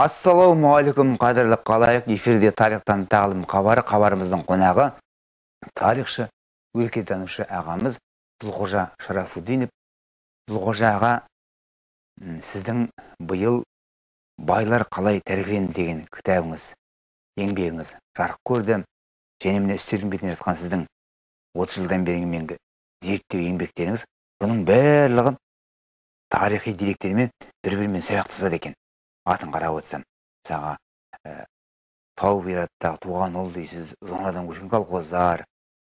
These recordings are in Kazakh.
ассалаумағалейкум қадірлі қалайық. Эфирде тарихтан тағылым хабары хабарымыздың қонағы тарихшы өлкетанушы ағамыз зұлқожа шарафуддинов. Зұлқожа аға сіздің биыл байлар қалай тәрбиеленді деген кітабыңыз еңбегіңіз жарық көрді. Және міне үстелдің бетінде жатқан сіздің отыз жылдан бергі зерттеу еңбектеріңіз бұның барлығы тарихи деректермен бір бірімен сабақтасады екен. Атын қарап отырсам мысалға ә, тау бұйраттағы туған ұл дейсіз зонадан көшкен колхоздар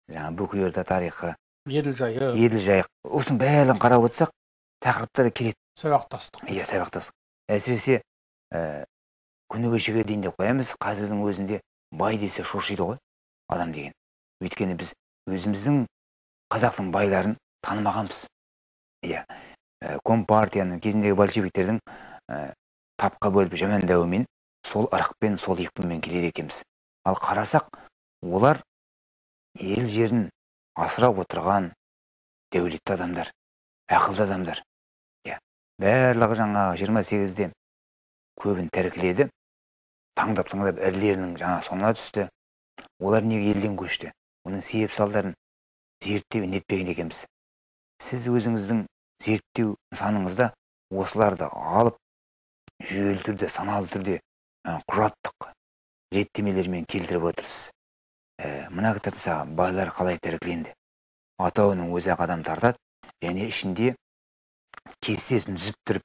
жаңағы бөкей тарихы еділ жайық еділ жайық осының бәрін қарап отырсақ тақырыптар келеді сабақтастық. Иә сабақтастық. Әсіресе ә, күні кешеге дейін деп қоямыз қазірдің өзінде бай десе шошиды ғой адам деген өйткені біз өзіміздің қазақтың байларын танымағанбыз. Иә. Ә, компартияның кезіндегі большевиктердің ә, тапқа бөліп жамандауымен сол ырықпен сол екпінмен келеді екенбіз. Ал қарасақ олар ел жерін асырап отырған дәулетті адамдар ақылды адамдар. Иә барлығы жаңағы жиырма сегізде көбін тәркіледі таңдап таңдап ірілерінің жаңа соңына түсті. Олар неге елден көшті? Оның себеп салдарын зерттеу нетпеген екенбіз. Сіз өзіңіздің зерттеу нысаныңызда осыларды алып жүйелі түрде саналы түрде құжаттық реттемелермен келтіріп отырсыз. Ә, мына кітап мысалы байлар қалай тәркіленді? Атауының өзі ақ адам тартады және ішінде кестесін түзіп тұрып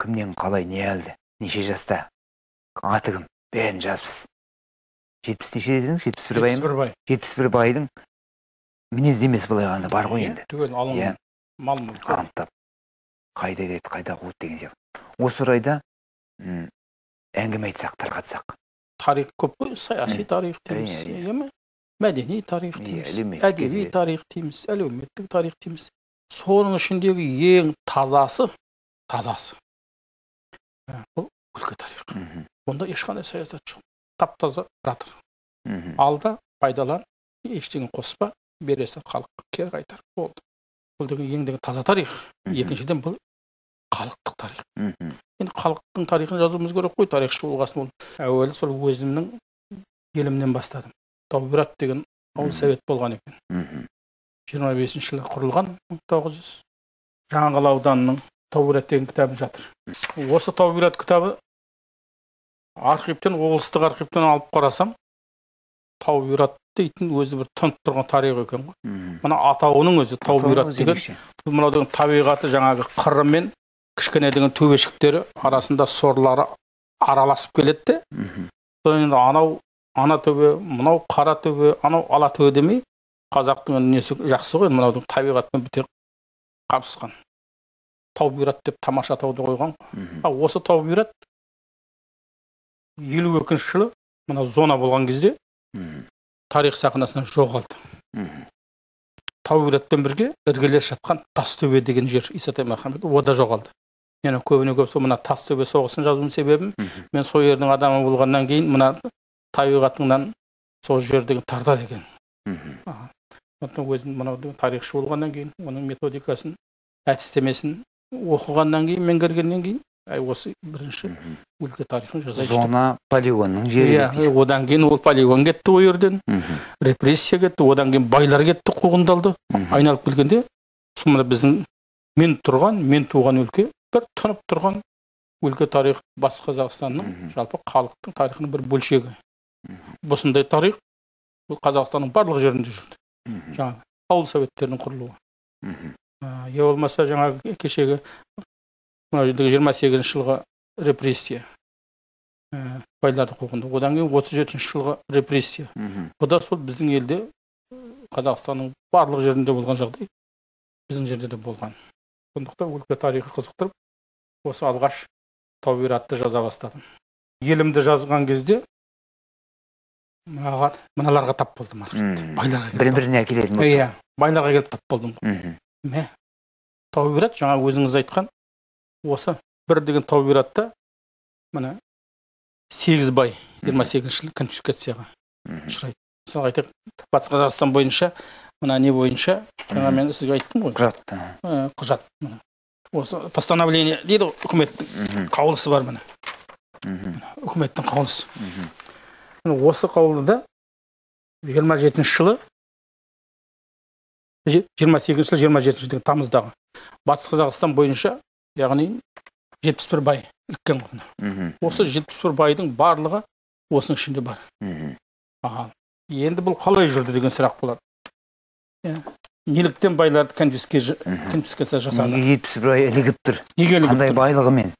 кімнен қалай не алды неше жаста аты кім бәрін жазыпсыз. Жетпіс неше дедіңіз жетпіс бір бай жетпіс бір бай. Жетпіс бір байдың мінездемесі былай қарағанда бар ғой енді. түгел алынған иә. Мал мүлкі анықтап қайда деді қайда қуды деген сияқты. Осы орайда әңгіме айтсақ тарқатсақ. Тарих көп қой саяси тарих дейміз иә ма мәдени тарих дейміз әдеби де. тарих дейміз әлеуметтік тарих дейміз. Соның ішіндегі ең тазасы тазасы. Ә, бұл өлке тарих. Онда ешқандай саясат жоқ. Тап таза жатыр алда пайдалан ештеңе қоспа бере сал халыққа кері қайтар. Болды. Бұл деген ең деген таза тарих. Екіншіден бұл халықтық тарих. Мхм, енді халықтың тарихын жазуымыз керек қой тарихшы болғасын ол. Әуелі сол өзімнің елімнен бастадым. Таубират деген ауыл совет болған екен. Мхм, жиырма бесінші жылы құрылған мың тоғыз жүз. Жаңақала ауданының таубират деген кітабы жатыр. Осы таубират кітабы архивтен облыстық архивтен алып қарасам таубират дейтін өзі бір тұнып тұрған тарих екен ғой. Мына атауының өзі таубират деген мынау деген табиғаты жаңағы қыры мен кішкене деген төбешіктері арасында сорлары араласып келеді де. Содан енді анау ана төбе мынау қара төбе анау ала төбе демей қазақтың несі жақсы ғой мынаудың табиғатпен біте қабысқан таубират деп тамаша атауды қойған. А осы таубират елу екінші жылы мына зона болған кезде тарих сахнасынан жоғалды. Мхм, таубиратпен бірге іргелес жатқан тастөбе деген жер исатай махамбет о да жоғалды. Енді көбіне көп сол мына тастөбе соғысын жазуымның себебім мен сол жердің адамы болғаннан кейін мына табиғатыңнан сол жердегі тартады екен сондықтан өзім мынау тарихшы болғаннан кейін оның методикасын әдістемесін оқығаннан кейін меңгергеннен кейін осы бірінші өлке тарихын деп. зона полигонның жері иә одан кейін ол полигон кетті ол жерден. Репрессия кетті одан кейін байлар кетті қуғындалды. Айналып келгенде сол мына біздің мен тұрған мен туған өлке бір тұнып тұрған өлке тарих батыс қазақстанның жалпы халықтың тарихының бір бөлшегі. Осындай тарих бұл қазақстанның барлық жерінде жүрді. Жаңағы ауыл советтерінің құрылуы. Ә, я болмаса жаңағы кешегі мына жердегі жиырма сегізінші жылғы репрессия ә, байларды қуғындау одан кейін отыз жетінші жылғы репрессия. Мхм, да сол біздің елде қазақстанның барлық жерінде болған жағдай біздің жерде де болған. Сондықтан өлке тарихы қызықтырып осы алғаш таубиратты жаза бастадым. Елімді жазған кезде мынаған мыналарға тап болдым байларға бір біріне әкелетін иә байларға келіп тап болдым. Мә таубират жаңа өзіңіз айтқан осы бір деген таубиратта мына сегіз бай жиырма сегізінші жылы конфискацияға ұшырайды. Мысалы айтайық батыс қазақстан бойынша мына не бойынша жаңа мен сізге айттым ғой. құжат ә, құжат осы постановление дейді ғой үкіметтің қаулысы бар міне. Үкіметтің қаулысы. Міне осы қаулыда жиырма жетінші жылы жиырма сегізінші жылы жиырма жетінші тамыздағы батыс қазақстан бойынша яғни жетпіс бір бай іліккен ғой мхм, осы жетпіс бір байдың барлығы осының ішінде бар. Мхм, аға енді бұл қалай жүрді деген сұрақ болады. Иә. неліктен байларды конфискация жасады? Неге жетпіс бір ай ілігіп тұр? Неге ілігіп қандай байлығымен?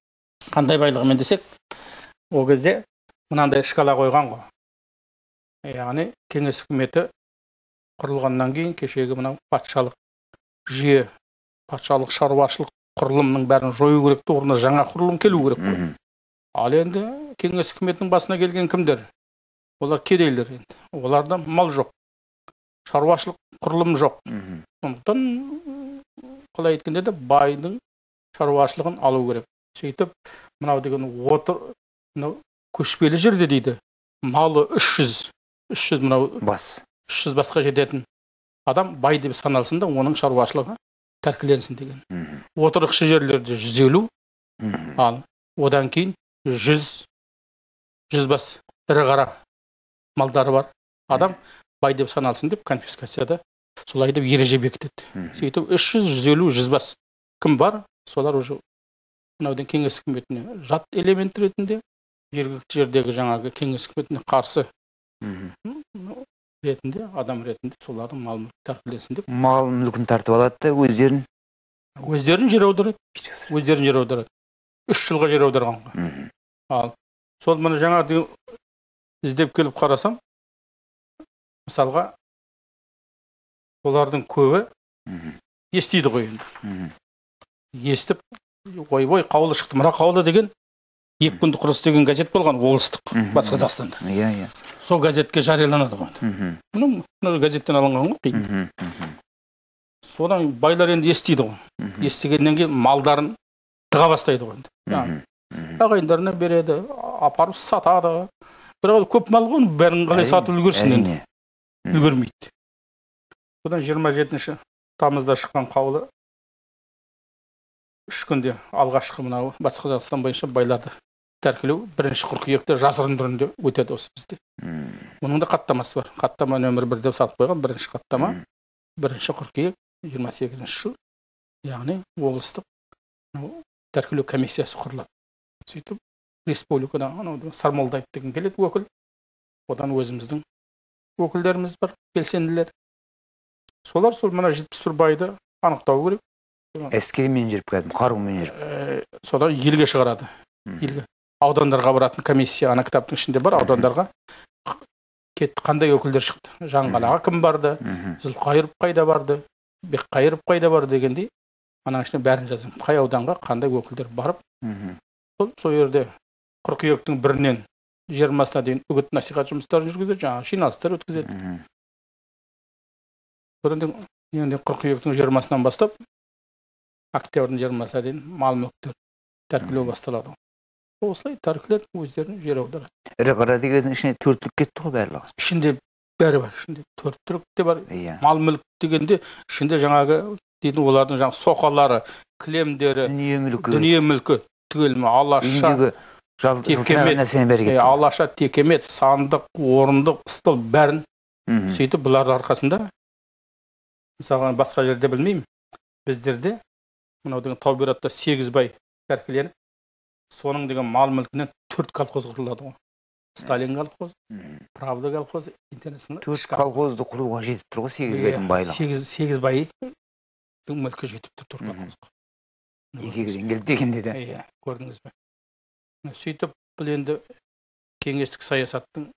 Қандай байлығымен десек ол кезде мынандай шкала қойған ғой. Яғни кеңес үкіметі құрылғаннан кейін кешегі мынау патшалық жүйе патшалық шаруашылық құрылымның бәрін жою керек те орнына жаңа құрылым келу керек қой. Ал енді кеңес үкіметінің басына келген кімдер? Олар кедейлер енді. Оларда мал жоқ. Шаруашылық құрылым жоқ. Сондықтан қалай айткенде де байдың шаруашылығын алу керек. Сөйтіп мынау деген отыр мынау көшпелі жерде дейді. Малы үш жүз үш жүз мынау бас. үш жүз басқа жететін адам бай деп саналсын да оның шаруашылығы тәркіленсін деген. Отырықшы жерлерде жүз елу ал одан кейін жүз жүз бас ірі қара малдары бар. Адам бай деп саналсын деп конфискацияда солай деп ереже бекітеді. Сөйтіп үш жүз жүз елу жүз бас. Кім бар солар уже мынаудың кеңес үкіметіне жат элемент ретінде жергілікті жердегі жаңағы кеңес үкіметіне қарсы. Ретінде адам ретінде солардың мал мүлкі тәркіленсін деп. Мал мүлкін тартып алады да өздерін? Өздерін жер аударады. Өздерін жер аударады. Үш жылға жер аударған ғой мхм, ал сол мына жаңа деген іздеп келіп қарасам мысалға олардың көбі естиді ғой енді. Естіп ойбой қаулы шықты. Мына қаулы деген екі күндік құрылыс деген газет болған облыстық батыс қазақстанда. Иә иә. Сол газетке жарияланады ғой. Мына газеттен алынған ғой қиын. Содан байлар енді естиді ғой. Естігеннен кейін малдарын тыға бастайды ғой енді. Ағайындарына береді апарып сатады. Бірақ көп мал ғой бәрін қалай сатып үлгерсін енді. үлгермейді. Содан жиырма жетінші тамызда шыққан қаулы үш күнде алғашқы мынау батыс қазақстан бойынша байларды тәркілеу бірінші қыркүйекте жасырын түрінде өтеді осы бізде. Мұның да хаттамасы бар. Хаттама нөмір бір деп салып қойған бірінші хаттама. Бірінші қыркүйек жиырма сегізінші жыл. Яғни облыстық тәркілеу комиссиясы құрылады. Сөйтіп республикадан анау сармолдаев деген келеді өкіл. Одан өзіміздің өкілдеріміз бар белсенділер. Солар сол мына жетпіс бір байды анықтау керек. Әскермен жүріп кәдімгі қарумен жүріп. Ә, содан елге шығарады. Елге. Аудандарға баратын комиссия ана кітаптың ішінде бар аудандарға. Кет қандай өкілдер шықты? Жаңғалаға кім барды зұлқайыров қайда барды? Бекқайыров қайда барды дегендей ананың ішіне бәрін жаздым. Қай ауданға қандай өкілдер барып сол сол жерде қыркүйектің бірінен жиырмасына дейін үгіт насихат жұмыстарын жүргізеді жаңағы жиналыстар өткізеді. Содан енді қыркүйектің жиырмасынан бастап октябрьдің жиырмасына дейін мал мүліктер тәркілеу басталады. Осылай тәркілеп өздерін жер аударады ірі қара дегеннің ішіне төрттілік кетті ғой барлығы ішінде бәрі бар ішінде төрт түлік те бар иә. мал мүлік дегенде ішінде жаңағы дейтін олардың жаңағы соқалары кілемдері дүние мүлкі. дүние мүлкі түгел алаша текемет, алаша текемет сандық орындық стол бәрін сөйтіп бұлардың арқасында мысалға басқа жерде білмеймін біздерде мынау деген тау бұйратта сегіз бай тәркіленіп соның деген мал мүлкінен төрт колхоз құрылады ғой. Сталин колхозы мхм. правда интернационал төрт колхозды құруға жетіп тұр ғой сегіз Иә, байдың байлығы сегіз сегіз бай мүлкі жетіп тұр төрт колхозға. Екеуден келді дегенде де. Иә көрдіңіз бе? Сөйтіп бұл енді кеңестік саясаттың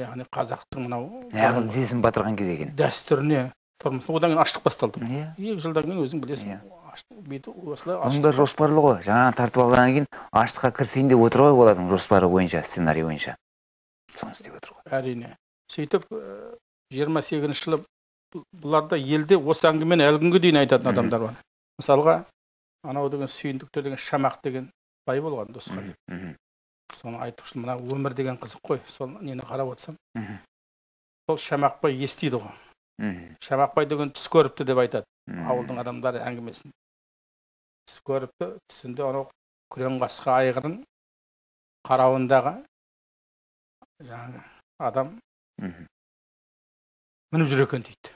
яғни қазақтың мынау нағыз тізесін батырған кез екен. дәстүріне тұрмысы одан кейін аштық басталды. Иә. Екі жылдан кейін өзің білесің. Осылай оның да жоспарлы ғой. Жаңа тартып алғаннан кейін аштыққа кірісейін деп отыр ғой олардың жоспары бойынша сценарий бойынша. Соны істеп отыр ғой. Әрине. Сөйтіп жиырма сегізінші жылы бұл- бұларда елде осы әңгімені әлі күнге дейін айтатын адамдар бар. Мысалға анау деген сүйіндіктер деген шамақ деген бай болған досқали Мхм, соны айтып мына өмір деген қызық қой. Сол нені қарап отырсам сол шамақ бай естиді ғой. Мхм, шамақ бай деген түс көріпті деп айтады. Ауылдың адамдары әңгімесін. Түс көріпті түсінде анау күрең қасқа айғырын қарауындағы жаңағы адам мініп жүр екен дейді.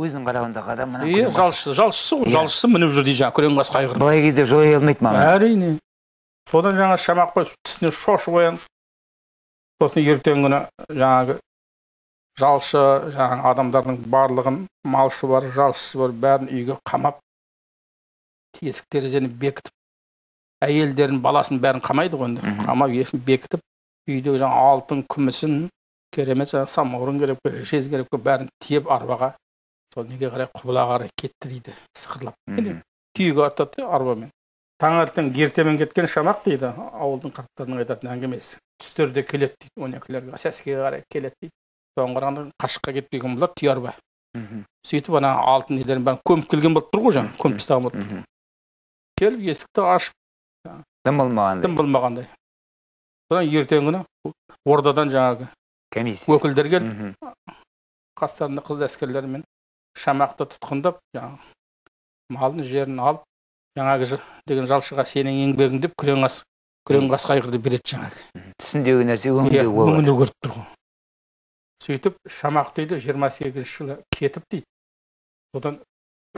Өзінің қарауындағы адам мына иә жалшысы жалшысы ғой Иә. жалшысы мініп жүр дейді жаңағы күрең қасқа айғыр былай кезде жолай алмайды маған. әрине. Содан жаңа шамақ қой түсіне шошып оянып сосын ертеңгі күні жаңағы жалшы жаңағы адамдардың барлығын малшы бар жалшысы бар бәрін үйге қамап есік терезені бекітіп әйелдерін баласын бәрін қамайды ғой енді. Қамап есін бекітіп үйдегі жаңағы алтын күмісін керемет жаңағы самаурын керек жез керек бәрін тиеп арбаға сол неге қарай құбыла қарай кетті дейді сықырлап. Түйеге артады да арбамен. Таңертең ертемен кеткен шамақ дейді ауылдың қарттарының айтатын әңгімесі. Түстерде келеді дейді он екілерге сәскеге қарай келеді дейді. Соған қарағанда қашыққа кетпеген бұлар түйе арба. Мхм. сөйтіп ана алтын нелерін бәрін көміп келген болып тұр ғой жаңағы көміп тастаған болып. Келіп есікті ашып дым болмағандай. дым болмағандай. Содан ертеңгі күні ордадан жаңағы комиссия. өкілдер келіп қастарында қыз әскерлермен шамақты тұтқындап жаңағы малын жерін алып жаңағы деген жалшыға сенің еңбегің деп күрең ас күрең қасқа айғырды береді жаңағы. Түсіндегі нәрсе иә болады. өңінде көріп тұр ғой. Сөйтіп шамақ дейді жиырма сегізінші жылы кетіп дейді. Содан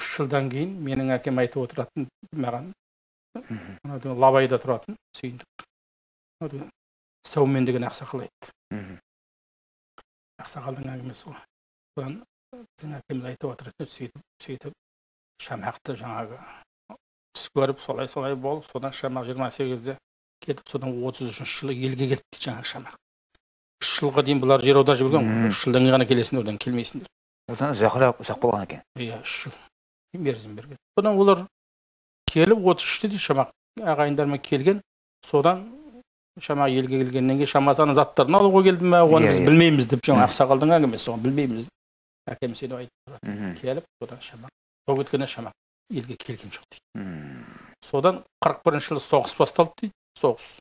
үш жылдан кейін менің әкем айтып отыратын маған. Лабайда тұратын сүйіндік. Сәумен деген ақсақал айтты ақсақалдың әңгімесі ғой. Содан біздің әкеміз айтып отыр сөйтіп сөйтіп шамақты жаңағы түс көріп солай солай болып содан шамақ жиырма сегізде кетіп содан отыз үшінші жылы елге келді дейді жаңағы шамақ үш жылға дейін бұлар жер аударып жіберген ғой. Үш жылдан кейін ғана келесіңдер одан келмейсіңдер. Одан ұзақырақ ұзақ болған екен. Иә үш жыл. Мерзім берген. Содан олар келіп отыз үште дейді шамақ. Ағайындармен келген содан шамақ елге келгеннен кейін шамасы ана заттарын алуға келді ма оны Иә, біз иә. білмейміз деп. Жаңағы ақсақалдың әңгімесі ғой білмейміз әкем сөйтіп айтып келіп содан шамақ сол кеткеннен шамақ елге келген жоқ дейді. Содан қырық бірінші жылы соғыс басталды дейді соғыс.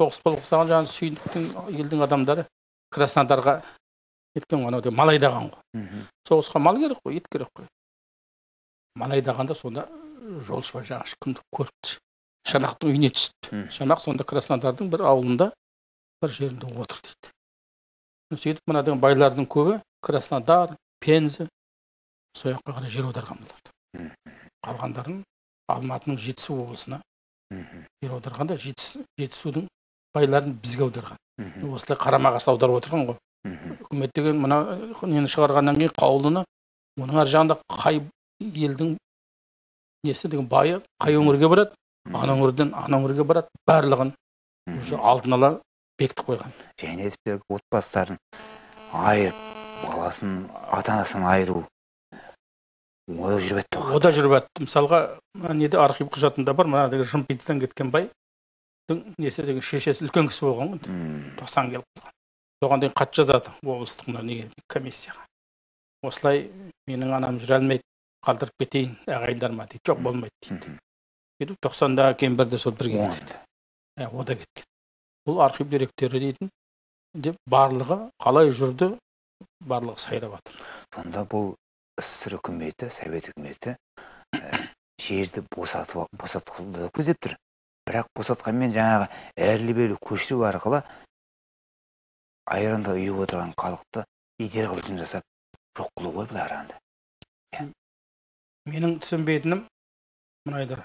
Соғыс басталған жаңағы сүйіндіктің елдің адамдары краснодарға кеткен ғой анау деген мал айдаған ғой. Соғысқа мал керек қой ет керек қой. Мал айдағанда сонда жолшыбай жаңағы кімді көріпті шамақтың үйіне түсті. Мхм. шамақ сонда краснодардың бір ауылында бір жерінде отыр дейді. Сөйтіп мына деген байлардың көбі краснодар пенза сол жаққа қарай жер аударған Мхм. қалғандарын алматының жетісу облысына жер аударғанда жетісу жетісудың байларын бізге аударған. Осылай қарама қарсы аударып отырған ғой. Үкімет деген мына нені шығарғаннан кейін қаулыны оның ар жағында қай елдің несі деген байы қай өңірге барады ана өңірден ана өңірге барады барлығын уже алдын ала бекітіп қойған және де отбасыларын айырып баласын ата анасынан айыру ода жүріп өтті ғой ода жүріп жатты мысалға неде архив құжатында бар мына деген жымпитыдан кеткен байдың несі деген шешесі үлкен кісі болған ғой тоқсан келіп қалған соған дейін хат жазады облыстық мына неге комиссияға осылай менің анам жүре алмайды қалдырып кетейін ағайындарыма дейді жоқ болмайды дейді сөйтіп тоқсандағы кемпір де сол бірге кетеді иә ода кеткен бұл архив деректері дейтін деп барлығы қалай жүрді барлығы сайрап жатыр сонда бұл ссср үкіметі совет үкіметі ә, жерді босатып босатуды көздеп тұр бірақ босатқанмен жаңағы әрлі берлі көшіру арқылы айранда үйіп отырған халықты итер қылышын жасап жоқ қылу ғой бұл аранда менің түсінбейтінім мынайдыр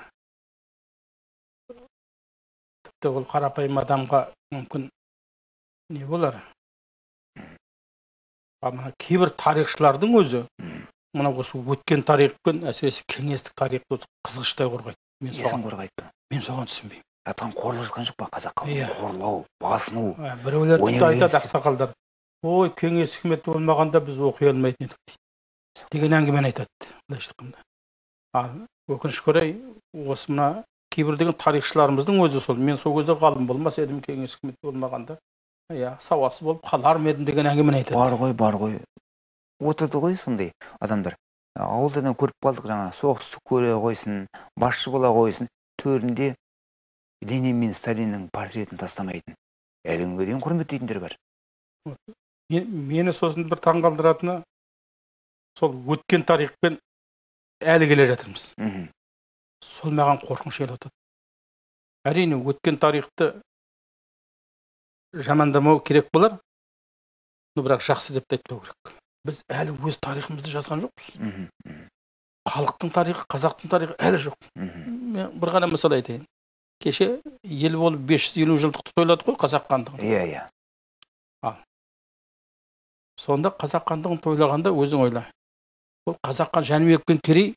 тіпті ол қарапайым адамға мүмкін не болар? Ал мына кейбір тарихшылардың өзі мына осы өткен тарих пен әсіресе кеңестік тарихты өзі қызғыштай қорғайды. Мен соған қорғайды мен соған түсінбеймін. Жатқан қорлық жатқан жоқ па қазақ Иә. халқын қорлау басыну біреулер тіпті айтады ақсақалдар ой кеңес үкіметі болмағанда біз оқи алмайтын едік дейді. Деген әңгімені айтады былайша айтқанда ал өкінішке орай осы мына кейбір деген тарихшыларымыздың өзі сол. Мен сол кезде ғалым болмас едім кеңес үкіметі болмағанда. Иә сауатсыз болып қалар ма едім деген әңгімені айтады бар ғой бар ғой. Отырды ғой сондай адамдар. Ауылдан көріп қалдық жаңа соғысты көре қойсын басшы бола қойсын төрінде ленин мен сталиннің портретін тастамайтын. Әлі күнге дейін құрметтейтіндер бар. Мен- мені сосын бір таңғалдыратыны сол өткен тарихпен әлі келе жатырмыз. Мхм. сол маған қорқыныш ұялатады әрине өткен тарихты жамандамау керек болар но бірақ жақсы деп те айтпау керек. Біз әлі өз тарихымызды жазған жоқпыз. Халықтың тарихы қазақтың тарихы әлі жоқ. Мен бір ғана мысал айтайын. Кеше ел болып 550 жылдықты тойладық қой қазақ хандығын. Иә иә. Сонда қазақ хандығын тойлағанда өзің ойла. Ол қазақ хан жәнібек пен керей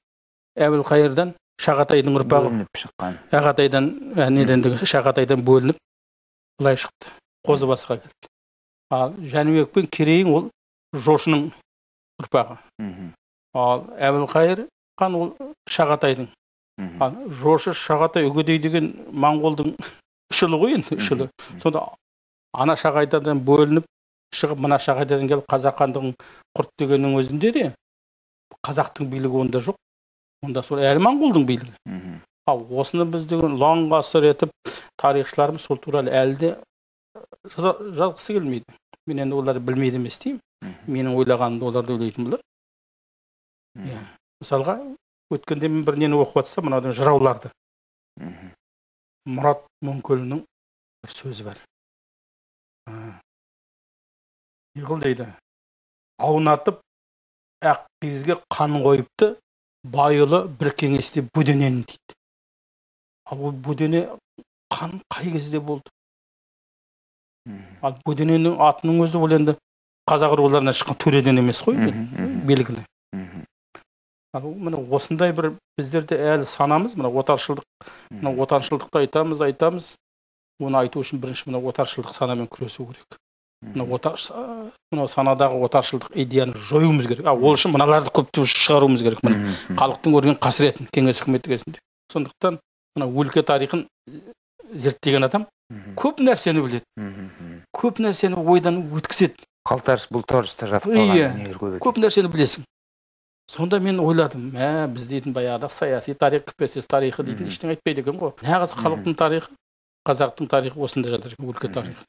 әбілқайырдан шағатайдың ұрпағы. Бөлініп шыққан. Ағатайдан ә, неден де шағатайдан бөлініп былай шықты. Қозыбасқа келді. Ал жәнібек пен керейің ол жошының ұрпағы. Ал әбілқайыр хан ол шағатайдың. Ал жошы шағатай үгедей деген моңғолдың үш ұлы ғой енді үш ұлы сонда ана шағайдан бөлініп шығып мына шағайдан келіп қазақ хандығын құрт дегеннің өзінде де қазақтың билігі онда жоқ. Онда сол әлі моңғолдың билігі. Ал осыны біз деген ұлан ғасыр етіп тарихшыларымыз сол туралы әлі де жаза- жазғысы келмейді. Мен енді оларды білмейді емес деймін. Менің ойлағанымды олар да ойлайтын болар. Иә. Мысалға өткенде мен бір нені оқып жатсам мынадай жырауларды. Мұрат мөңкөлінің бір сөзі бар. Неғыл дейді? Аунатып ақ киізге қан қойыпты байұлы бір кеңесте бөденені дейді. Ал ол бөдене қан қай кезде болды? Ал бөдененің атының өзі ол енді қазақ руларынан шыққан төреден емес қой белгілі. Ал міне осындай бір біздерде әлі санамыз мына отаршылдық мына отаршылдықты айтамыз айтамыз. Оны айту үшін бірінші мына отаршылдық санамен күресу керек. Мына отар мынау санадағы отаршылдық идеяны жоюымыз керек. А ол үшін мыналарды көптеп шығаруымыз керек міне. Халықтың көрген қасіретін кеңес үкіметі кезінде. Сондықтан мына өлке тарихын зерттеген адам көп нәрсені біледі. Көп нәрсені ойдан өткізеді. Қалтарыс бұлтарыста жатып қалған көп нәрсені білесің. Сонда мен ойладым мә біз дейтін баяғыда саяси тарих кпсс тарихы дейтін ештеңе айтпайды екен ғой. Нағыз халықтың тарихы қазақтың тарихы осында жатыр екен өлке тарихы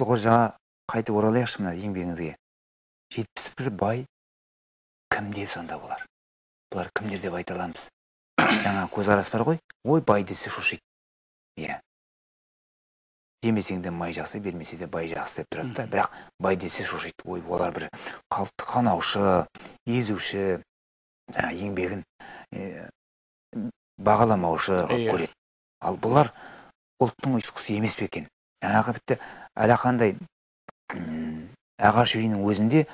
Бұл жаңа қайтып оралайықшы мына еңбегіңізге. Жетпіс бір бай кімде сонда бұлар бұлар кімдер деп айта аламыз? Жаңа көзқарас бар ғой. Ой бай десе шошиды иә. Жемесең де май жақсы бермесе де бай жақсы деп тұрады да. Бірақ бай десе шошиды ой олар бір халықты қанаушы езуші жаңа еңбегін бағаламаушы қылып Иә. көреді. Ал бұлар ұлттың ұйытқысы емес пе екен? Жаңағы тіпті әлақандай ағаш үйінің өзінде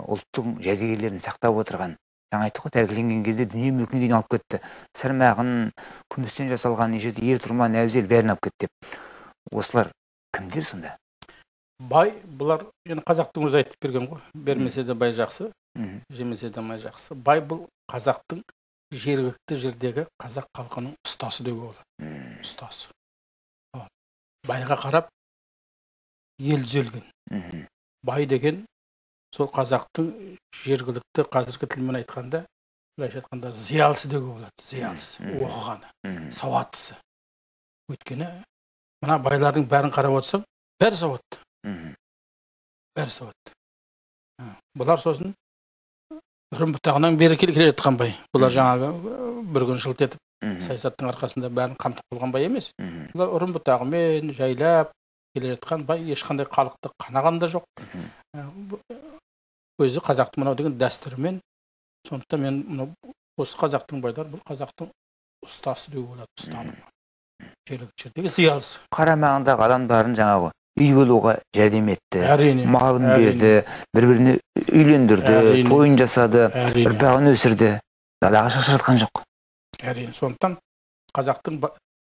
ұлттың жәдігерлерін сақтап отырған. Жаңа айттық қой тәркіленген кезде дүние мүлкіне дейін алып кетті. Сырмағын күмістен жасалған неше ер тұрман әбзел бәрін алып кетті деп. Осылар кімдер сонда? Бай бұлар енді қазақтың өзі айтып берген ғой. Бермесе де бай жақсы жемесе де май жақсы. Бай бұл қазақтың жергілікті жердегі қазақ халқының ұстасы деуге болады ұстасы байға қарап ел түзелген. Бай деген сол қазақтың жергілікті қазіргі тілмен айтқанда былайша айтқанда зиялысы деуге болады. Зиялысы оқығаны сауаттысы. Өйткені мына байлардың бәрін қарап отырсаң бәрі сауатты. Бәрі сауатты. Бұлар сосын үрім бұтағынан бері келе жатқан бай. Бұлар жаңағы бір күн жылт етіп саясаттың арқасында бәрін қамтып қойған бай емес. Бұлар үрім бұтағымен жайлап келе жатқан бай ешқандай халықты қанаған да жоқ. Ә, өзі қазақтың мынау деген дәстүрімен сондықтан мен мынау осы қазақтың байлар бұл қазақтың ұстасы деуге болады ұстанымы. Жергілікті жердегі зиялысы. Қарамағындағы адамдарын жаңағы үй болуға жәрдем етті әрине малын берді бір біріне үйлендірді тойын жасады ұрпағын өсірді. Далаға шашыратқан жоқ. Әрине. Сондықтан қазақтың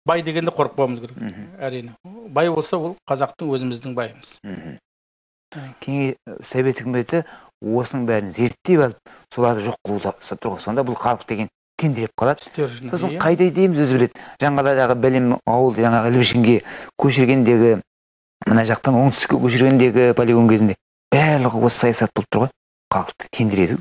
бай дегенде қорықпауымыз керек. Әрине. Бай болса ол қазақтың өзіміздің байымыз. Ә. кеңе совет үкіметі осының бәрін зерттеп алып соларды жоқ қылуда тұр ғой сонда бұл халық деген теңдіреп қалады. Сосын иә. қайда дейміз өзі біледі. Жаңағыдағы білім ауыл жаңағы ілбішінге көшіргендегі мына жақтан оңтүстікке көшіргендегі полигон кезінде барлығы осы саясат болып тұр ғой. Халықты теңдіреді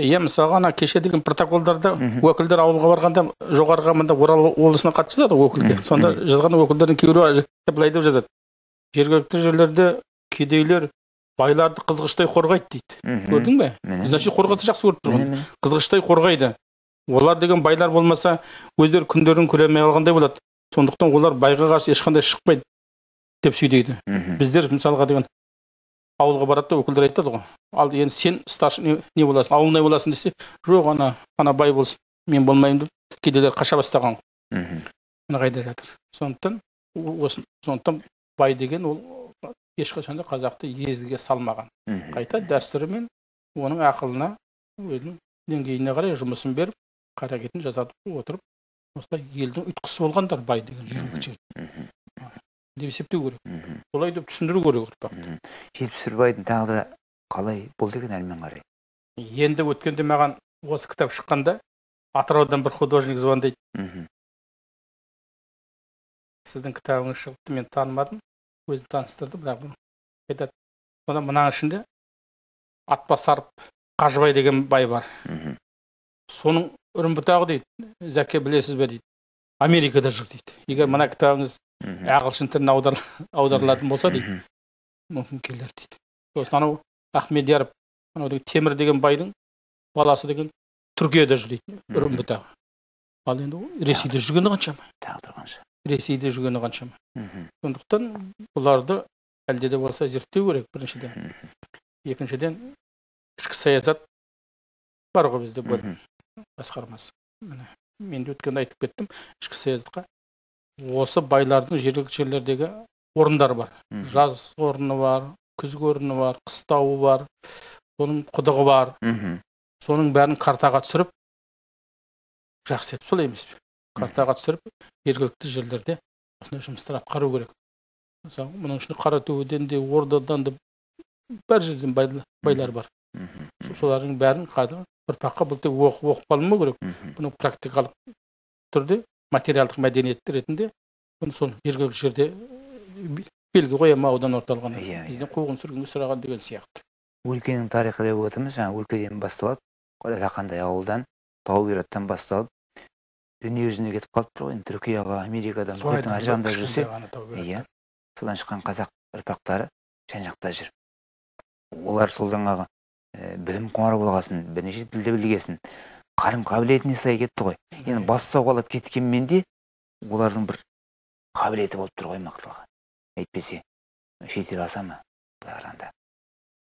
иә мысалға ана кеше деген протоколдарда өкілдер ауылға барғанда жоғарыға мында орал облысына хат жазады ғой өкілге. Сонда жазған өкілдердің кейбіреуі былай деп жазады. Жергілікті жерлерде кедейлер байларды қызғыштай қорғайды дейді. Көрдің бе? Значит қорғаса жақсы көріп тұрмын Міне, міне. қызғыштай қорғайды. Олар деген байлар болмаса өздері күндерін көре алмай қалғандай болады. Сондықтан олар байға қарсы ешқандай шықпайды деп сөйлейді. Біздер мысалға деген ауылға барады да өкілдер айтады ғой. Ал енді сен старший не, не боласың ауыл не боласың десе жоқ ана ана бай болсын мен болмаймын деп кедейлер қаша бастаған ғой. Мхм. мына қайда жатыр. Сондықтан осы сондықтан бай деген ол ешқашан да қазақты езгіге салмаған. Қайта дәстүрі мен оның ақылына өзінің деңгейіне қарай жұмысын беріп қаракетін жасатып отырып осылай елдің ұйытқысы болғандар бай деген жер. Деп есептеу керек. Солай деп түсіндіру керек ұрпақты мхм. жетпіс бір байдың тағдыры қалай болды екен әрмен қарай? Енді өткенде маған осы кітап шыққанда атыраудан бір художник звондайды. Сіздің кітабыңыз шығыпты мен танымадым өзін таныстырды бірақ айтады. Сонда мынаның ішінде атбасаров қажыбай деген бай бар. Соның үрім бұтағы дейді зәке білесіз бе дейді? Америкада жүр дейді. Егер мына кітабыңыз ағылшын тіліне аудар, аударылатын болса дейді мүмкін келер дейді. Сосын анау ахмедияров анау темір деген байдың баласы деген түркияда жүр дейді үрім бұтағы ал енді ол ресейде жүргені қаншама? тағдыр қанша ресейде жүргені қаншама? Сондықтан бұларды әлде де болса зерттеу керек біріншіден. Екіншіден ішкі саясат бар ғой бізде бөлім басқармасы. Міне. Мен де өткенде айтып кеттім ішкі саясатқа осы байлардың жергілікті жерлердегі орындары бар. Жаз орны бар күзгі орны бар қыстауы бар соның құдығы бар. Соның бәрін картаға түсіріп жақсы етіп солай емес пе? Картаға түсіріп жергілікті жерлерде осындай жұмыстар атқару керек. Мысалы мұның ішінде қаратөбеден де ордадан да бар жерден байла- байлар бар. Солардың бәрін қазір ұрпаққа бұл тек оқып оқып қалмау керек бұны практикалық түрде материалдық мәдениет ретінде. Бұны сол жергілікті жерде бе- белгі қояма аудан орталығына Иә, бізден қуғын сүргінге сұраған деген сияқты өлкенің тарихы деп отырмыз жаңа өлкеден басталады қандай ауылдан таубұйраттан басталып дүние жүзіне кетіп қалыпты ғой енді түркияға америкадан мұхиттың ар жағында жүрсе иә содан шыққан қазақ ұрпақтары жан жақта жүр олар сол жаңағы білім құмар болғасын бірнеше тілді білгесін қарым қабілетіне сай кетті ғой. Енді бас сауғалап кеткенмен де олардың бір қабілеті болып тұр ғой мықтылығы әйтпесе шетел аса ма былай қарағанда?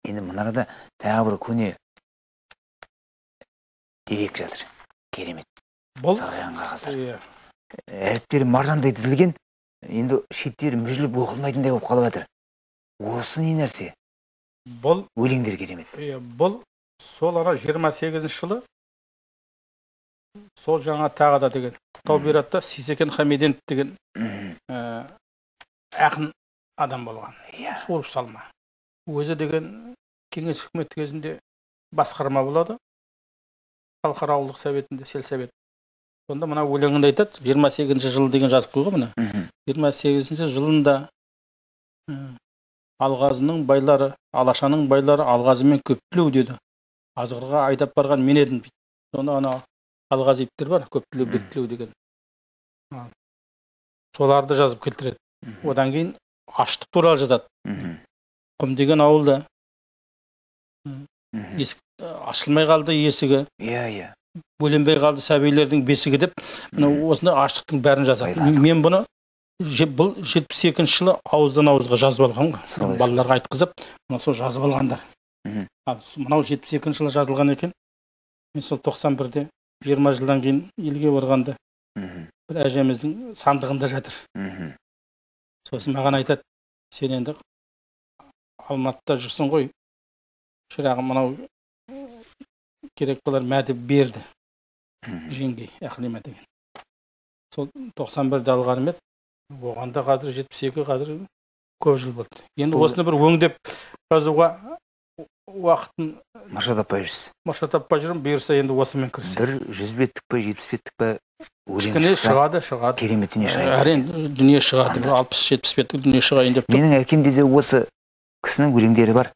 Енді мына арада тағы бір көне дерек жатыр. Керемет. Бұл? Сарғайған қағаздар. Иә. Әріптері маржандай тізілген енді шеттері мүжіліп оқылмайтындай болып қалып жатыр осы не нәрсе? Бұл өлеңдер керемет иә бұл сол ана жиырма сегізінші жылы сол жаңа тағы да деген таубиратта сейсекен хамиденов деген ә, ақын адам болған. Иә. Суырып салма. Өзі деген кеңес үкіметі кезінде басқарма болады. Халықара ауылдық советінде сельсовет сонда мына өлеңінде айтады. жиырма сегізінші жыл деген жазып қойған мына жиырма сегізінші жылында алғазының байлары алашаның байлары алғазымен көптілеу деді. Азғырға айдап барған мен едім дейді сонда ана алғазиевтер бар көптілеу бектілеу деген. Соларды жазып келтіреді. Одан кейін аштық туралы жазады. Құм деген ауылда есік ашылмай қалды есігі. Иә иә. Бөленбей қалды сәбилердің бесігі деп. Мына осындай аштықтың бәрін жазады. Мен бұны бұл жетпіс екінші жылы ауыздан ауызға жазып алған Солай. балаларға айтқызып мына сол жазып алғандар ал мынау жетпіс екінші жылы жазылған екен. Мен сол тоқсан бірде жиырма жылдан кейін елге барғанда бір әжеміздің сандығында жатыр. Сосын маған айтады сен енді алматыда жүрсің ғой шырағым мынау керек болар мәді берді жеңгей ақлима деген сол тоқсан бірде алғаным еді. Оған да қазір жетпіс екі қазір көп жыл болды. Енді осыны бір өңдеп жазуға уақытын мұрша таппай жүрсіз мұрша таппай жүрмін бұйырса енді осымен кірісемін бір жүз беттік пе жетпіс беттік пе кішкене шығады шығады. керемет дүние шығайын әрине дүние шығады бір алпыс жетпіс беттік дүние шығайын деп тұр. Менің әкемде де осы кісінің өлеңдері бар.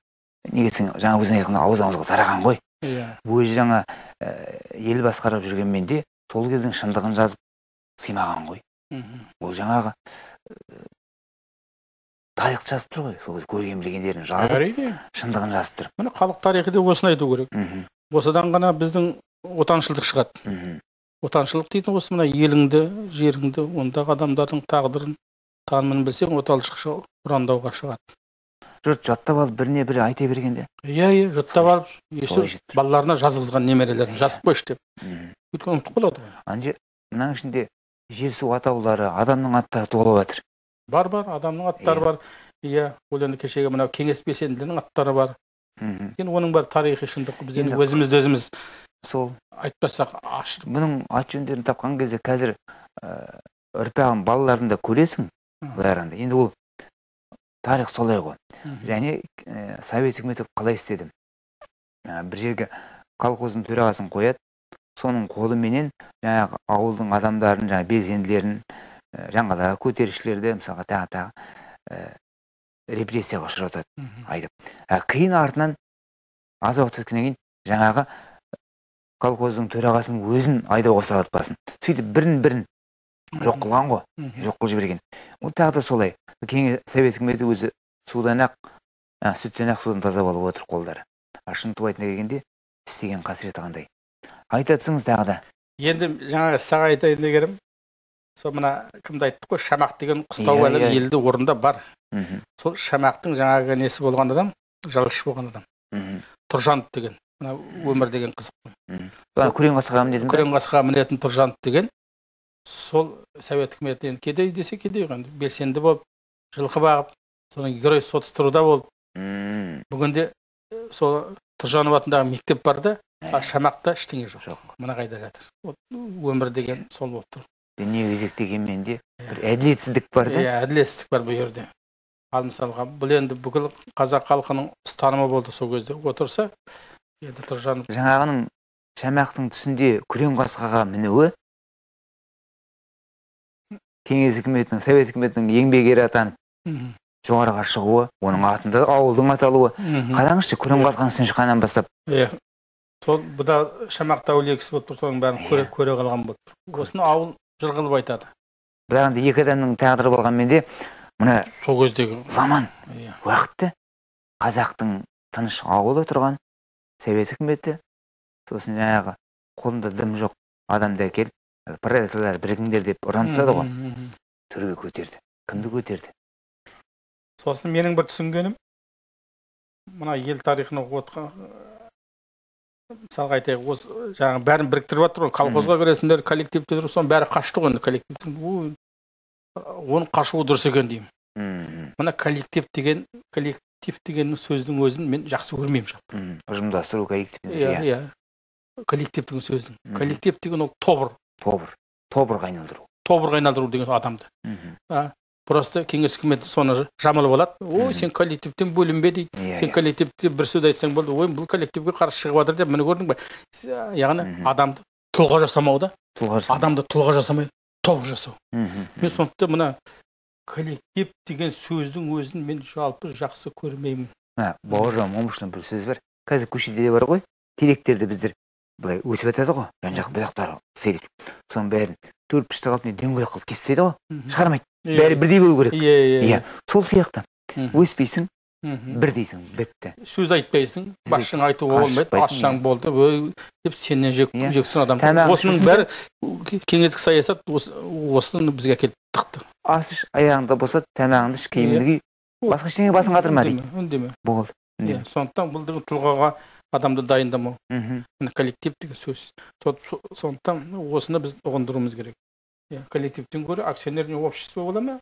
Неге десең жаңа өзің айтқандай ауыздан ауызға тараған ғой? Иә. Өзі жаңа ә, ел басқарып жүргенмен де сол кездің шындығын жазып сыймаған ғой. Ол жаңағы ә, тарихты жазып тұр ғой. Сол кезде көрген білгендерін жазып әрине. шындығын жазып тұр. Міне халық тарихы деп осыны айту керек. Осыдан ғана біздің отаншылдық шығады. Отаншылдық дейтін осы мына еліңді жеріңді ондағы адамдардың тағдырын танымын білсең отал шықшы ұрандауға шығады. Жұрт жаттап алып біріне бірі айта бергенде. Иә иә жаттап алып балаларына жазғызған немерелерін жазып қойшы деп. Өйткені ұмытып қалады ғой. Ана мынаның ішінде жер су атаулары адамның аттары толып жатыр бар бар адамның аттары Иә. бар. Иә ол енді кешегі мынау кеңес белсенділерінің аттары бар. Мгм. енді оның бәрі тарихи шындық біз енді өзімізді өзіміз сол айтпасақ ашырып бұның ат жөндерін тапқан кезде қазір ә, ұрпағын балаларын да көресің былай қарағанда. Енді ол тарих солай ғой. Мхм. және ә, совет үкіметі қалай істеді? Ә, бір жерге колхоздың төрағасын қояды. Соның қолыменен жаңағы ауылдың адамдарын жаңағы белсенділерін ә, жаңағы көтерілісшілерді мысалға тағы тағы ә, репрессияға ұшыратады айтып ә, кейін артынан аз уақыт өткеннен кейін жаңағы колхоздың төрағасының өзін айдауға салады басын сөйтіп бірін бірін жоқ қылған ғой жоқ қылып жіберген. Ол тағы да солай. Кеңес совет үкіметі өзі судан ақ а, сүттен ақ судан таза болып отыр қолдары. А шынтуайтына келгенде істеген қасіреті қандай? Айта тағы да. Енді жаңағы саған айтайын дегенім сол мына кімді айттық қой шамақ деген қыстау Иә, әлі иә. елді орында бар. Мхм, сол шамақтың жаңағы несі болған адам? Жалшы болған адам. Мхм, тұржанов деген. Мына өмір деген қызық. Ана күрең қасқаға мінетін күрең қасқа мінетін тұржанов деген. Сол совет үкіметі енді кедей десе кедей ғой енді белсенді болып жылқы бағып содан герой соцтруда болып. Бүгінде э, сол тұржанов атындағы мектеп бар да ә, а шамақта ештеңе жоқ. Жоқ. Мына қайда жатыр? Вот өмір деген сол болып тұр. Дүние кезек дегенмен де бір әділетсіздік бар да? Иә әділетсіздік бар бұл жерде. Ал мысалға бұл енді бүкіл қазақ халқының ұстанымы болды сол кезде. Отырса енді тұржанов жаңағының шамақтың түсінде күрең қасқаға мінуі кеңес үкіметінің совет үкіметінің еңбек ері атанып жоғарыға шығуы оның атында ауылдың аталуы. Қараңызшы күрең қасқаның үстінен шыққаннан бастап. Иә. Сол бұл да шамақта әулие кісі болып тұр соның бәрін көре, көре қалған болып тұр. Осыны ауыл жыр қылып айтады. бірақ енді екі адамның тағдыры болғанмен де мына сол кездегі заман иә. уақытты қазақтың тыныш ауылы тұрған совет үкіметі сосын жаңағы қолында дым жоқ адамды әкеліп ә, пролетарлар бірігіңдер деп ұран тастады ғой. төрге көтерді кімді көтерді? Сосын менің бір түсінгенім мына ел тарихын оқып отқан мысалға айтайық осы жаңағы бәрін біріктіріп жатыр ғой. Колхозға кіресіңдер коллективтер соның бәрі қашты ғой. Енді коллективтің оның қашуы дұрыс екен деймін. Мына коллектив деген коллектив деген сөздің өзін мен жақсы көрмеймін жалпы ұжымдастыру коллектив иә иә. иә. Коллектив деген сөздің коллектив деген ол тобыр. Тобыр. Тобырға айналдыру. Тобырға айналдыру деген адамды. Мхм. Просто кеңес үкіметі соны жамылып алады. Ой сен коллективтен бөлінбе дейді. Иә сен иә. коллективте бір сөз айтсаң болды. Ой бұл коллективге қарсы шығып жатыр деп міне көрдің ба яғни адамды тұлға жасамау да. Тұлға адамды тұлға жасамай тобыр жасау. Мен сондықтан мына коллектив деген сөздің өзін мен жалпы жақсы көрмеймін. Мына бауыржан момышұлының бір сөзі бар. Қазір көшеде де бар ғой. Теректерді біздер былай өсіп жатады ғой. Жан жақ бұяқтары сирек соның бәрін төрт пішті қылып не дөңгелек қылып кесіп тастайды ғой. Шығармайды Иә, бәрі бірдей болу керек. Иә иә иә. сол сияқты. Өспейсің мхм. бірдейсің бітті. Сөз айтпайсың басшың айтуға болмайды. иә. болды өй деп сенен жек Иә. жексің адам. Осының бәрі кеңестік саясат осы осыны бізге әкеліп тықты. Ас іш аяғыңды босат тамағыңды іш киіміңді ки басқа ештеңе басың қатырма дейді үндеме. Болды иә сондықтан бұл деген тұлғаға адамды дайындамау мхм. коллектив деген сөз. Со- со- сондықтан осыны біз ұғындыруымыз керек. Иә коллективтен гөрі акционерный общество бола ма?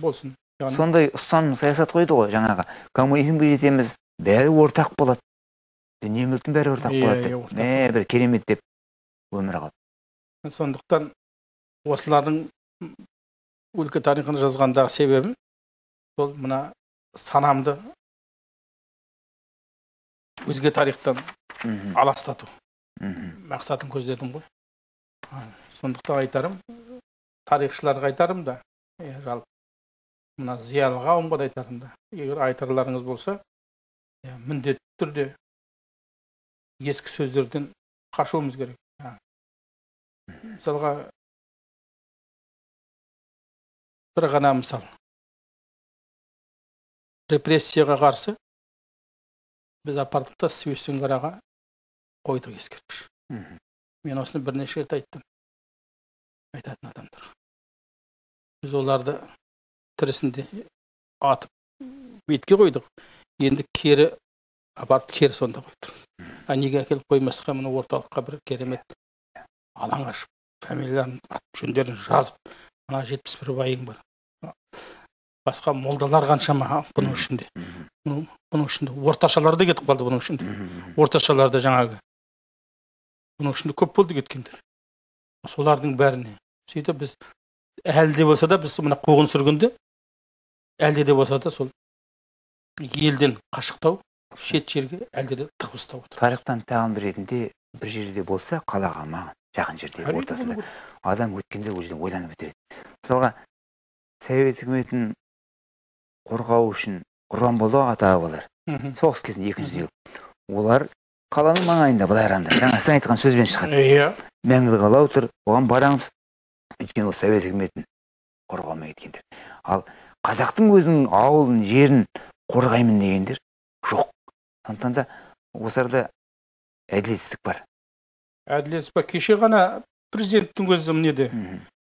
Болсын. Яғни сондай ұстаным саясат қойды ғой жаңағы. Коммунизмге жетеміз бәрі ортақ болады. Дүние мүліктің бәрі ортақ Иә, болады иә, деп мә бір керемет деп өмір қалды сондықтан осылардың өлке тарихын жазғандағы себебім сол мына санамды өзге тарихтан аластату мақсатын көздедім ғой. Сондықтан айтарым тарихшыларға айтарым да жалпы. Мына зиялы қауымға да айтарым да. Егер айтарларыңыз болса міндетті түрде ескі сөздерден қашуымыз керек. Мысалға бір ғана мысал. Репрессияға қарсы біз апардық та свещенгараға қойдық ескерткіш. Мен осыны бірнеше рет айттым. Айтатын адамдарға біз оларды тірісінде атып бетке қойдық. Енді кері апарып кері сонда қойып тұр а неге әкеліп қоймасқа мына орталыққа бір керемет алаң ашып фамилияларын ат жөндерін жазып мына жетпіс бір байың бар. Басқа молдалар қаншама бұның ішінде. Бұның ішінде. Орташалар да кетіп қалды бұның ішінде. Орташалар да жаңағы. Бұның ішінде көп болды кеткендер. Солардың бәріне. Сөйтіп біз әлі де болса да біз мына қуғын сүргінде әлде де болса да сол елден қашықтау шет жерге әлде де тығып ұстап отыр тарихтан тағам ретінде бір жерде болса қалаға маған жақын жерде ортасында. адам өткенде ол жерден ойланып бітіреді мысалға совет үкіметін қорғау үшін құрбан болды ғой ата бабалар соғыс кезінде екінші ел олар қаланың маңайында былай қарағанда. Жаңа сіз айтқан сөзбен шығады. Иә. Мәңгілік алау тұр. Оған барамыз. Өйткені ол совет үкіметін қорғамай кеткендер ал қазақтың өзінің ауылын жерін қорғаймын дегендер жоқ. Сондықтан да осы арада әділетсіздік бар. Әділет па кеше ғана президенттің өзі неде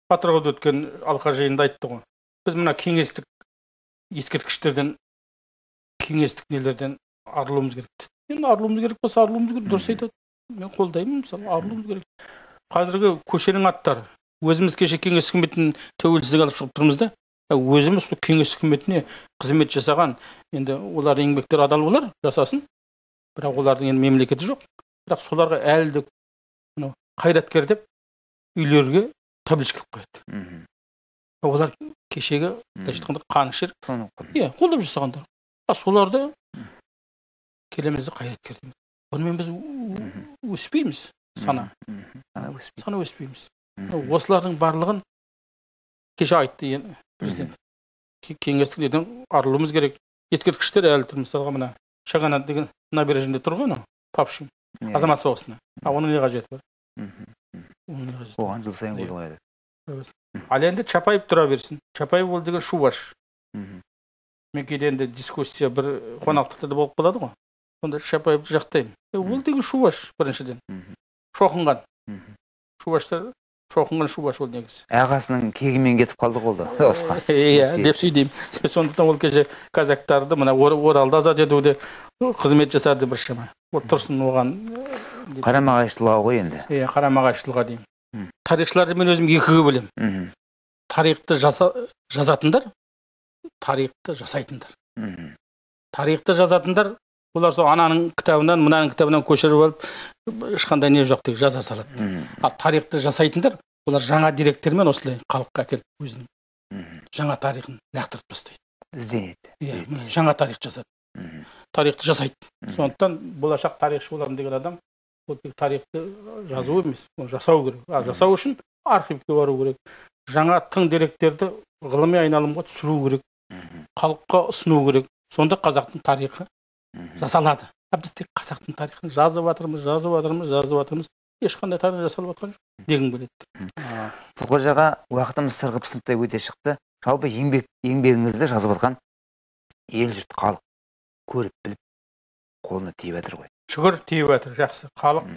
атырауда өткен алқа жиынында айтты ғой. Біз мына кеңестік ескерткіштерден кеңестік нелерден арылуымыз керек. Енді арылуымыз керек болса арылуымыз керек дұрыс айтады. Мен қолдаймын мысалы арылуымыз керек. Қазіргі көшенің аттары өзіміз кеше кеңес үкіметінің тәуелсіздік алып шығып тұрмыз да а өзіміз сол кеңес үкіметіне қызмет жасаған енді олар еңбектер адал болар жасасын. Бірақ олардың енді мемлекеті жоқ. Бірақ соларға әлі де мынау қайраткер деп үйлерге табличка қояды. Олар кешегі былайша айтқанда қанішер иә қолдап жасағандар. А соларды келеміз де қайраткер дейміз бұнымен біз өспейміз сана. Сана өспейміз. Осылардың барлығын кеше айтты енді президент. Ке- кеңестік неден арылуымыз керек. Ескерткіштер әлі тұр мысалға мына шағана деген набережныйде тұр ғой анау папшин Иә. азамат соғысына. А оның не қажеті бар? Оған жыл сайын Иә. Ал енді чапаев тұра берсін. Чапаев ол деген шубаш. Мен кейде енді дискуссия бір қонақтықта да болып қалады ғой. Сонда шапаевты жақтаймын. Ол деген шубаш біріншіден. Шоқынған. Шубаштар шоқынған шубаш ол негізі. Ағасының кегімен кетіп қалды ғой ол да. Осыған. иә деп сөйлеймін. Сондықтан ол кеше казактарды мына Ор- оралды азат етуде қызмет жасады біршама. Ол тұрсын оған қарама қайшылығы ғой енді. Иә қарама қайшылыққа деймін. Тарихшыларды мен өзім екіге бөлемін Мхм. тарихты жаса, жазатындар тарихты жасайтындар. Мхм. тарихты жазатындар олар сол ананың кітабынан мынаның кітабынан көшіріп алып ешқандай не жоқ деп жаза салады. Мхм. ал тарихты жасайтындар олар жаңа деректермен осылай халыққа әкеліп өзінің жаңа тарихын лақтырып тастайды. Ізденеді. Иә жаңа тарих жазады Мхм. тарихты жасайды. Сондықтан болашақ тарихшы боламын деген адам ол тек тарихты жазу емес. Оны жасау керек. А жасау үшін архивке бару керек. Жаңа тың деректерді ғылыми айналымға түсіру керек. Халыққа ұсыну керек. Сонда қазақтың тарихы жасалады. А біз тек қазақтың тарихын жазып жатырмыз жазып жатырмыз жазып жатырмыз. Ешқандай тарих жасалып жатқан жоқ дегім келеді А, қожаға уақытымыз сырғып сыныптай өте шықты. Жалпы еңбек еңбегіңізді жазып жатқан ел жұрт халық көріп біліп қолына тиіп жатыр ғой. Шүкір тиіп жатыр жақсы. Халық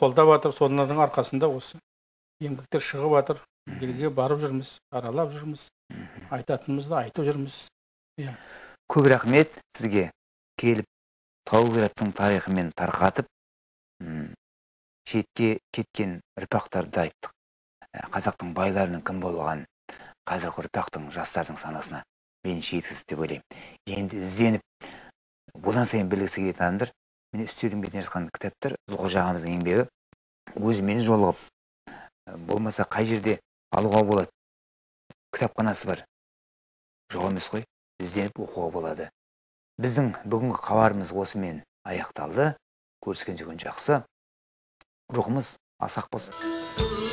қолдап жатыр солардың арқасында осы еңбектер шығып жатыр. Елге барып жүрміз аралап жүрміз айтатынымызды айтып жүрміз. Көп рахмет сізге. Келіп таугераттың тарихымен тарқатып шетке кеткен ұрпақтарды айттық. Ә, қазақтың байларының кім болғанын қазіргі ұрпақтың жастардың санасына мейлінше жеткіздік деп ойлаймын. Енді ізденіп одан сайын білгісі келетін адамдар міне үстелдің бетінде жатқан кітаптар зұлқожа ағамыздың еңбегі өзімен жолығып болмаса қай жерде алуға болады? Кітапханасы бар. Жоқ емес қой ізденіп оқуға болады. Біздің бүгінгі хабарымыз осымен аяқталды. Көріскенше күн жақсы. Рухымыз асақ болсын.